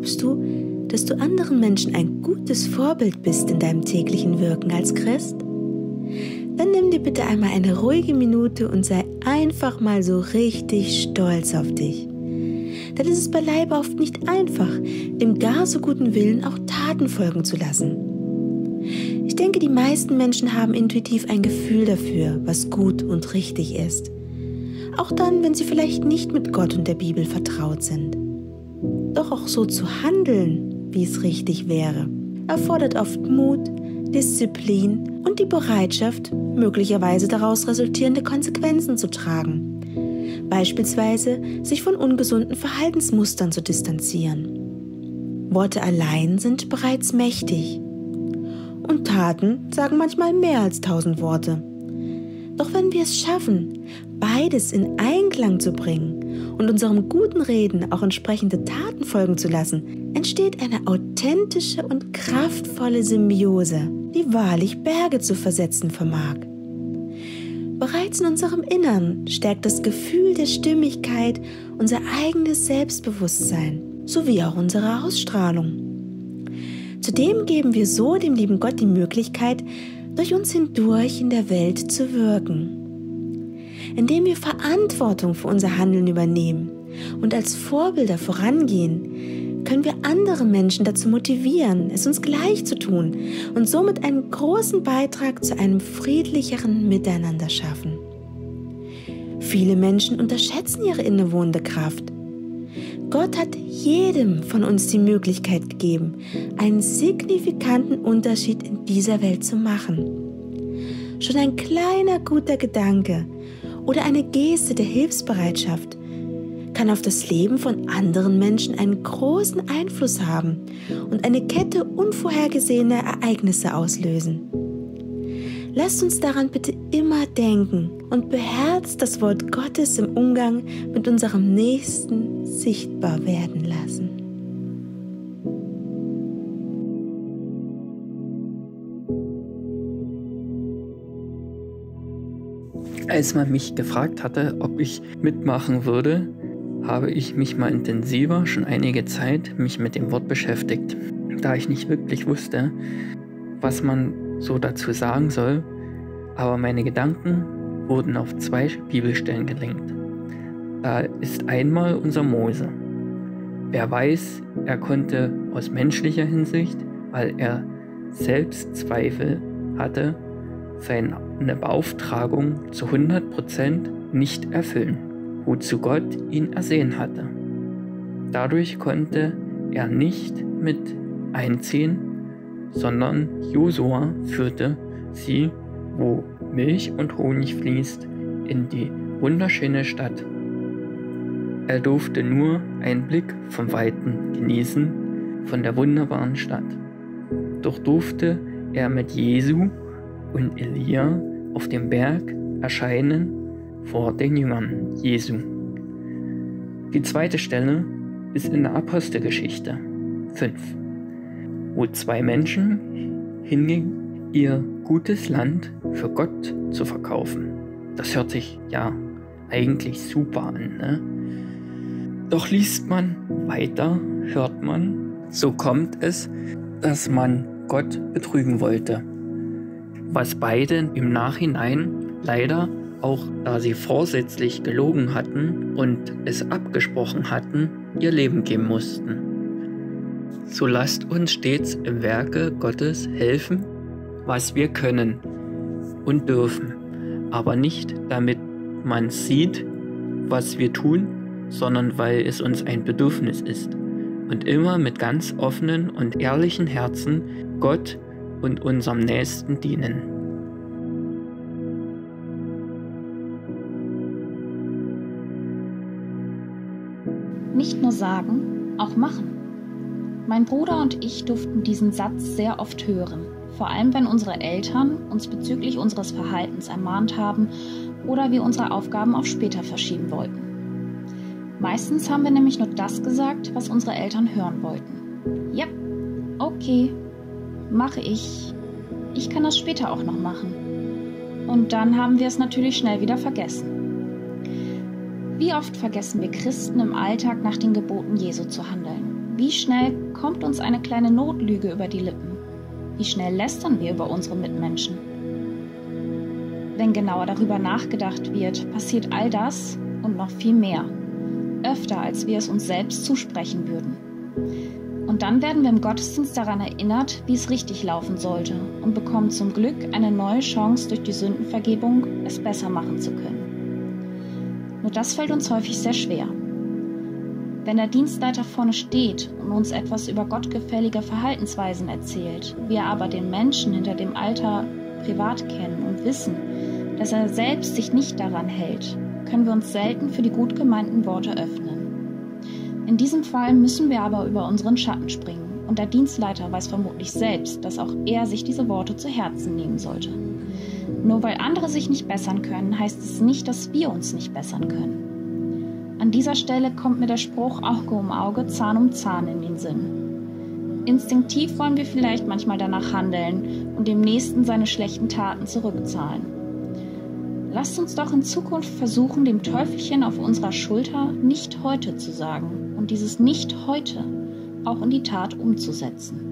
Glaubst du, dass du anderen Menschen ein gutes Vorbild bist in deinem täglichen Wirken als Christ? Dann nimm dir bitte einmal eine ruhige Minute und sei einfach mal so richtig stolz auf dich. Denn es ist beileibe oft nicht einfach, dem gar so guten Willen auch Taten folgen zu lassen. Ich denke, die meisten Menschen haben intuitiv ein Gefühl dafür, was gut und richtig ist. Auch dann, wenn sie vielleicht nicht mit Gott und der Bibel vertraut sind. Doch auch so zu handeln, wie es richtig wäre, erfordert oft Mut, Disziplin und die Bereitschaft, möglicherweise daraus resultierende Konsequenzen zu tragen. Beispielsweise sich von ungesunden Verhaltensmustern zu distanzieren. Worte allein sind bereits mächtig. Und Taten sagen manchmal mehr als tausend Worte. Doch wenn wir es schaffen, beides in Einklang zu bringen und unserem guten Reden auch entsprechende Taten folgen zu lassen, entsteht eine authentische und kraftvolle Symbiose, die wahrlich Berge zu versetzen vermag. Bereits in unserem Innern stärkt das Gefühl der Stimmigkeit unser eigenes Selbstbewusstsein sowie auch unsere Ausstrahlung. Zudem geben wir so dem lieben Gott die Möglichkeit, durch uns hindurch in der Welt zu wirken. Indem wir Verantwortung für unser Handeln übernehmen und als Vorbilder vorangehen, können wir andere Menschen dazu motivieren, es uns gleich zu tun und somit einen großen Beitrag zu einem friedlicheren Miteinander schaffen. Viele Menschen unterschätzen ihre innewohnende Kraft. Gott hat jedem von uns die Möglichkeit gegeben, einen signifikanten Unterschied in dieser Welt zu machen. Schon ein kleiner guter Gedanke oder eine Geste der Hilfsbereitschaft kann auf das Leben von anderen Menschen einen großen Einfluss haben und eine Kette unvorhergesehener Ereignisse auslösen. Lasst uns daran bitte immer denken und beherzt das Wort Gottes im Umgang mit unserem Nächsten sichtbar werden lassen. Als man mich gefragt hatte, ob ich mitmachen würde, habe ich mich mal intensiver schon einige Zeit mich mit dem Wort beschäftigt, da ich nicht wirklich wusste, was man so dazu sagen soll, aber meine Gedanken wurden auf zwei Bibelstellen gelenkt. Da ist einmal unser Mose. Wer weiß, er konnte aus menschlicher Hinsicht, weil er selbst Zweifel hatte, seine Beauftragung zu 100% nicht erfüllen, wozu Gott ihn ersehen hatte. Dadurch konnte er nicht mit einziehen, sondern Josua führte sie wo Milch und Honig fließt, in die wunderschöne Stadt. Er durfte nur einen Blick vom Weiten genießen von der wunderbaren Stadt. Doch durfte er mit Jesu und Elia auf dem Berg erscheinen vor den Jüngern Jesu. Die zweite Stelle ist in der Apostelgeschichte 5, wo zwei Menschen hingingen, ihr gutes Land für Gott zu verkaufen. Das hört sich ja eigentlich super an, ne? Doch liest man weiter, hört man, so kommt es, dass man Gott betrügen wollte. Was beide im Nachhinein leider, auch da sie vorsätzlich gelogen hatten und es abgesprochen hatten, ihr Leben geben mussten. So lasst uns stets im Werke Gottes helfen, was wir können, und dürfen, aber nicht damit man sieht, was wir tun, sondern weil es uns ein Bedürfnis ist und immer mit ganz offenen und ehrlichen Herzen Gott und unserem Nächsten dienen. Nicht nur sagen, auch machen. Mein Bruder und ich durften diesen Satz sehr oft hören vor allem wenn unsere Eltern uns bezüglich unseres Verhaltens ermahnt haben oder wir unsere Aufgaben auf später verschieben wollten. Meistens haben wir nämlich nur das gesagt, was unsere Eltern hören wollten. Ja, okay, mache ich. Ich kann das später auch noch machen. Und dann haben wir es natürlich schnell wieder vergessen. Wie oft vergessen wir Christen im Alltag nach den Geboten Jesu zu handeln? Wie schnell kommt uns eine kleine Notlüge über die Lippen? Wie schnell lästern wir über unsere Mitmenschen? Wenn genauer darüber nachgedacht wird, passiert all das und noch viel mehr. Öfter, als wir es uns selbst zusprechen würden. Und dann werden wir im Gottesdienst daran erinnert, wie es richtig laufen sollte und bekommen zum Glück eine neue Chance durch die Sündenvergebung, es besser machen zu können. Nur das fällt uns häufig sehr schwer. Wenn der Dienstleiter vorne steht und uns etwas über gottgefällige Verhaltensweisen erzählt, wir aber den Menschen hinter dem Alter privat kennen und wissen, dass er selbst sich nicht daran hält, können wir uns selten für die gut gemeinten Worte öffnen. In diesem Fall müssen wir aber über unseren Schatten springen und der Dienstleiter weiß vermutlich selbst, dass auch er sich diese Worte zu Herzen nehmen sollte. Nur weil andere sich nicht bessern können, heißt es nicht, dass wir uns nicht bessern können. An dieser Stelle kommt mir der Spruch Auge um Auge, Zahn um Zahn in den Sinn. Instinktiv wollen wir vielleicht manchmal danach handeln und dem Nächsten seine schlechten Taten zurückzahlen. Lasst uns doch in Zukunft versuchen, dem Teufelchen auf unserer Schulter nicht heute zu sagen und dieses nicht heute auch in die Tat umzusetzen.